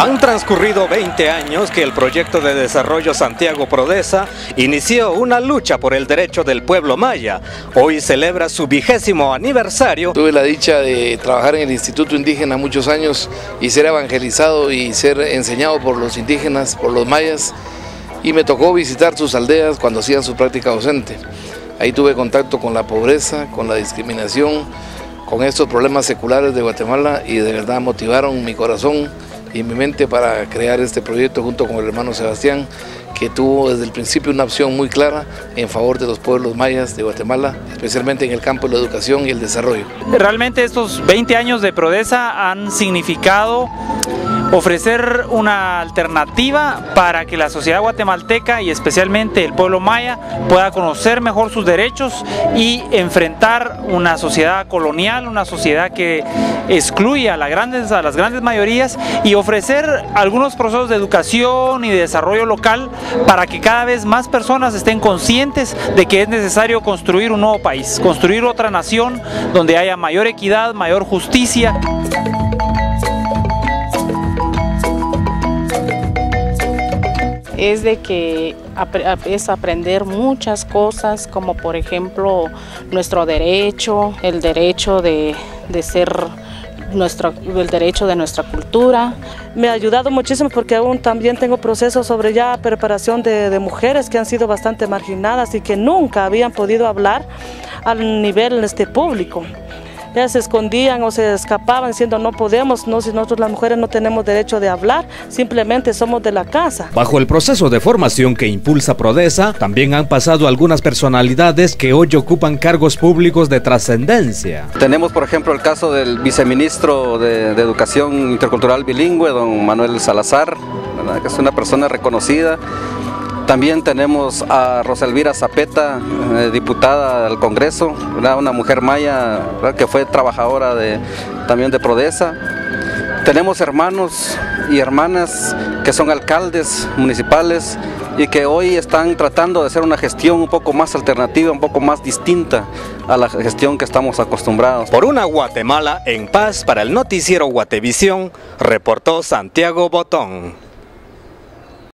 Han transcurrido 20 años que el proyecto de desarrollo Santiago Prodesa inició una lucha por el derecho del pueblo maya. Hoy celebra su vigésimo aniversario. Tuve la dicha de trabajar en el Instituto Indígena muchos años y ser evangelizado y ser enseñado por los indígenas, por los mayas. Y me tocó visitar sus aldeas cuando hacían su práctica docente. Ahí tuve contacto con la pobreza, con la discriminación, con estos problemas seculares de Guatemala y de verdad motivaron mi corazón y mi mente para crear este proyecto junto con el hermano Sebastián, que tuvo desde el principio una opción muy clara en favor de los pueblos mayas de Guatemala, especialmente en el campo de la educación y el desarrollo. Realmente estos 20 años de Prodesa han significado ofrecer una alternativa para que la sociedad guatemalteca y especialmente el pueblo maya pueda conocer mejor sus derechos y enfrentar una sociedad colonial, una sociedad que excluye a, las grandes, a las grandes mayorías y ofrecer algunos procesos de educación y de desarrollo local para que cada vez más personas estén conscientes de que es necesario construir un nuevo país, construir otra nación donde haya mayor equidad, mayor justicia. es de que es aprender muchas cosas, como por ejemplo nuestro derecho, el derecho de, ser nuestro, el derecho de nuestra cultura. Me ha ayudado muchísimo porque aún también tengo procesos sobre ya preparación de, de mujeres que han sido bastante marginadas y que nunca habían podido hablar al nivel este público ellas se escondían o se escapaban diciendo no podemos, no, si nosotros las mujeres no tenemos derecho de hablar, simplemente somos de la casa. Bajo el proceso de formación que impulsa Prodesa, también han pasado algunas personalidades que hoy ocupan cargos públicos de trascendencia. Tenemos por ejemplo el caso del viceministro de, Educación Intercultural Bilingüe, don Manuel Salazar, que es una persona reconocida también tenemos a Rosalvira Zapeta, eh, diputada al Congreso, una mujer maya que fue trabajadora de, también de Prodesa. Tenemos hermanos y hermanas que son alcaldes municipales y que hoy están tratando de hacer una gestión un poco más alternativa, un poco más distinta a la gestión que estamos acostumbrados. Por una Guatemala en paz para el noticiero Guatevisión, reportó Santiago Botón.